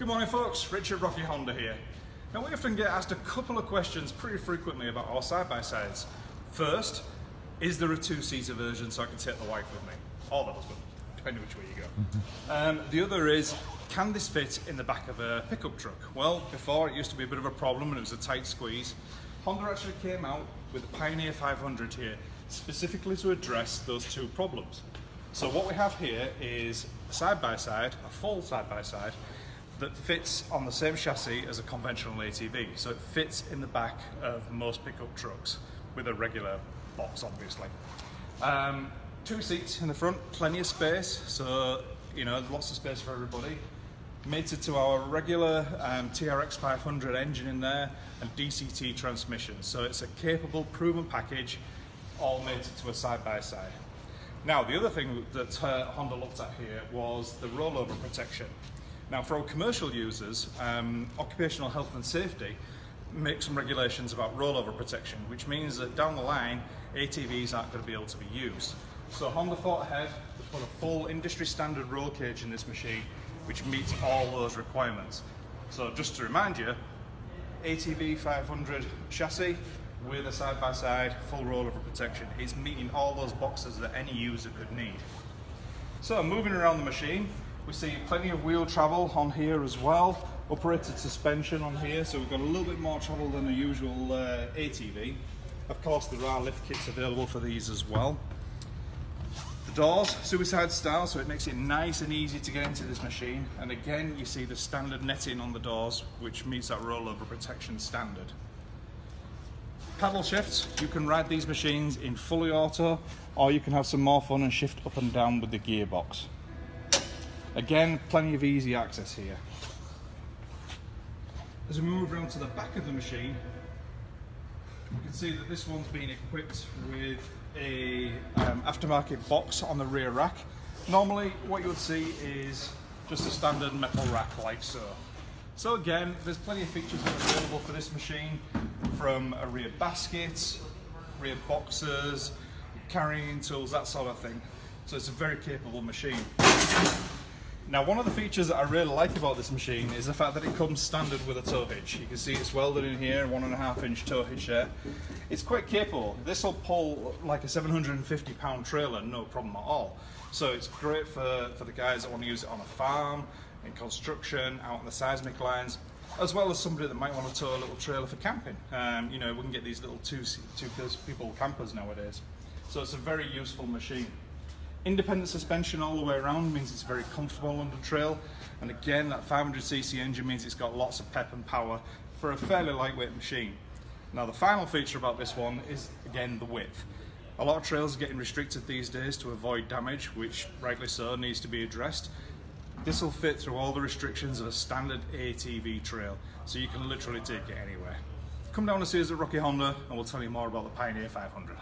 Good morning folks, Richard Rocky Honda here. Now we often get asked a couple of questions pretty frequently about our side-by-sides. First, is there a two-seater version so I can take the wife with me? Or the husband, depending which way you go. um, the other is, can this fit in the back of a pickup truck? Well, before it used to be a bit of a problem and it was a tight squeeze. Honda actually came out with the Pioneer 500 here, specifically to address those two problems. So what we have here is a side-by-side, -side, a full side-by-side, -side, that fits on the same chassis as a conventional ATV. So it fits in the back of most pickup trucks with a regular box, obviously. Um, two seats in the front, plenty of space. So, you know, lots of space for everybody. Mated to our regular um, TRX 500 engine in there and DCT transmission. So it's a capable, proven package, all mated to a side-by-side. -side. Now, the other thing that uh, Honda looked at here was the rollover protection. Now, for our commercial users, um, occupational health and safety make some regulations about rollover protection, which means that down the line, ATVs aren't going to be able to be used. So Honda thought ahead to put a full industry standard roll cage in this machine, which meets all those requirements. So just to remind you, ATV 500 chassis with a side-by-side -side, full rollover protection. It's meeting all those boxes that any user could need. So moving around the machine, we see plenty of wheel travel on here as well. Operated suspension on here, so we've got a little bit more travel than a usual uh, ATV. Of course, there are lift kits available for these as well. The doors, suicide style, so it makes it nice and easy to get into this machine. And again, you see the standard netting on the doors, which meets that rollover protection standard. Paddle shifts, you can ride these machines in fully auto, or you can have some more fun and shift up and down with the gearbox. Again, plenty of easy access here. As we move around to the back of the machine, you can see that this one's been equipped with a um, aftermarket box on the rear rack. Normally, what you would see is just a standard metal rack like so. So again, there's plenty of features available for this machine, from a rear basket, rear boxes, carrying tools, that sort of thing. So it's a very capable machine. Now one of the features that I really like about this machine is the fact that it comes standard with a tow hitch. You can see it's welded in here, one and a half inch tow hitch there. It's quite capable. This will pull like a 750 pound trailer, no problem at all. So it's great for, for the guys that want to use it on a farm, in construction, out on the seismic lines, as well as somebody that might want to tow a little trailer for camping. Um, you know, we can get these little two, two people campers nowadays. So it's a very useful machine. Independent suspension all the way around means it's very comfortable under trail. And again, that 500cc engine means it's got lots of pep and power for a fairly lightweight machine. Now the final feature about this one is, again, the width. A lot of trails are getting restricted these days to avoid damage, which rightly so needs to be addressed. This will fit through all the restrictions of a standard ATV trail, so you can literally take it anywhere. Come down and see us at Rocky Honda and we'll tell you more about the Pioneer 500.